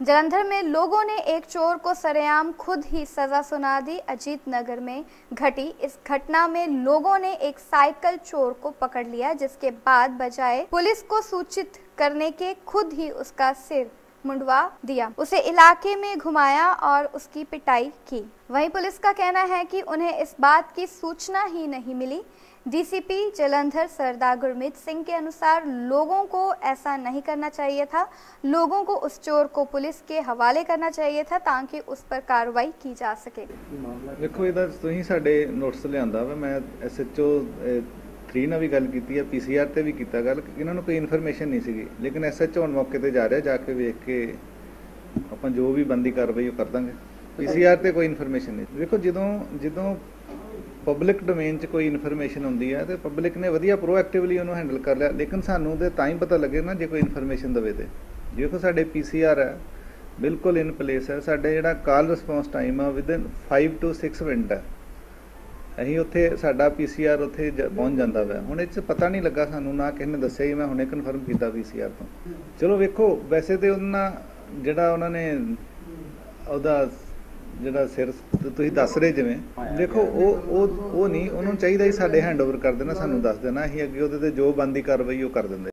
जलंधर में लोगों ने एक चोर को सरेआम खुद ही सजा सुना दी। अजीत नगर में घटी। इस घटना में लोगों ने एक साइकिल चोर को पकड़ लिया, जिसके बाद बजाय पुलिस को सूचित करने के खुद ही उसका सिर मुंडवा दिया उसे इलाके में घुमाया और उसकी पिटाई की वहीं पुलिस का कहना है कि उन्हें इस बात की सूचना ही नहीं मिली डीसीपी जलंधर सरदार गुरमीत सिंह के अनुसार लोगों को ऐसा नहीं करना चाहिए था लोगों को उस चोर को पुलिस के हवाले करना चाहिए था ताकि उस पर कार्रवाई की जा सके ਵੇਖੋ ਇਹਦਾ ਤੁਸੀਂ ਸਾਡੇ ਨੋਟਿਸ ਲਿਆਂਦਾ ਵਾ ਮੈਂ ਐਸਐਚਓ 3 ਨਾਲ ਵੀ ਗੱਲ ਕੀਤੀ ਹੈ ਪੀਸੀਆਰ ਤੇ ਵੀ ਕੀਤਾ ਗੱਲ ਇਹਨਾਂ ਨੂੰ ਕੋਈ ਇਨਫੋਰਮੇਸ਼ਨ ਨਹੀਂ ਸੀਗੀ। ਲੇਕਿਨ ਐਸਐਚਓ ਹੁਣ ਮੌਕੇ ਤੇ ਜਾ ਰਿਹਾ, ਜਾ ਕੇ ਵੇਖ ਕੇ ਆਪਾਂ ਜੋ ਵੀ ਬੰਦੀ ਕਾਰਵਾਈ ਉਹ ਕਰ ਦਾਂਗੇ। ਪੀਸੀਆਰ ਤੇ ਕੋਈ ਇਨਫੋਰਮੇਸ਼ਨ ਨਹੀਂ। ਦੇਖੋ, ਜਦੋਂ ਜਦੋਂ ਪਬਲਿਕ ਡੋਮੇਨ 'ਚ ਕੋਈ ਇਨਫੋਰਮੇਸ਼ਨ ਹੁੰਦੀ ਹੈ, ਤੇ ਪਬਲਿਕ ਨੇ ਵਧੀਆ ਪ੍ਰੋਐਕਟਿਵਲੀ ਉਹਨੂੰ ਹੈਂਡਲ ਕਰ ਲਿਆ। ਲੇਕਿਨ ਸਾਨੂੰ ਤੇ ਤਾਂ ਹੀ ਪਤਾ ਲੱਗੇ ਨਾ ਜੇ ਕੋਈ ਇਨਫੋਰਮੇਸ਼ਨ ਦਵੇ ਤੇ। ਦੇਖੋ, ਸਾਡੇ ਪੀਸੀਆਰ ਹੈ, ਬਿਲਕੁਲ ਇਨ ਪਲੇਸ ਹੈ। ਸਾਡੇ ਜਿਹੜਾ ਕਾਲ ਰਿਸਪੌਂਸ ਟਾਈਮ ਆ ਵਿਦਨ 5 ਟੂ 6 ਮਿੰਟ ਹੈ। ਅਸੀਂ ਉੱਥੇ, ਸਾਡਾ ਪੀਸੀਆਰ ਉੱਥੇ ਜ- ਪਹੁੰਚ ਜਾਂਦਾ ਵਾ। ਹੁਣ ਇਹ 'ਚ ਪਤਾ ਨਹੀਂ ਲੱਗਾ ਸਾਨੂੰ, ਨਾ ਕਿਸੇ ਨੇ ਦੱਸਿਆ ਹੀ ਮੈਂ ਹੁਣੇ ਕਨਫਰਮ ਕੀਤਾ ਪੀਸੀਆਰ ਤੋਂ। ਚਲੋ ਵੇਖੋ, ਵੈਸੇ ਤੇ ਉਹਨਾਂ, ਜਿਹੜਾ ਉਹਨਾਂ ਨੇ ਉਹਦਾ ਜਿਹੜਾ ਸਿਰ ਤੁਸੀਂ ਦੱਸ ਰਹੇ ਜਿਵੇਂ। ਦੇਖੋ ਉਹ ਉਹ ਉਹ ਨਹੀਂ, ਉਹਨੂੰ ਚਾਹੀਦਾ ਹੀ ਸਾਡੇ ਹੈਂਡਓਵਰ ਕਰ ਦੇਣਾ, ਸਾਨੂੰ ਦੱਸ ਦੇਣਾ। ਅਸੀਂ ਅੱਗੇ ਉਹਦੇ ਤੇ ਜੋ ਬੰਦੀ ਕਾਰਵਾਈ, ਉਹ ਕਰ ਦਿੰਦੇ।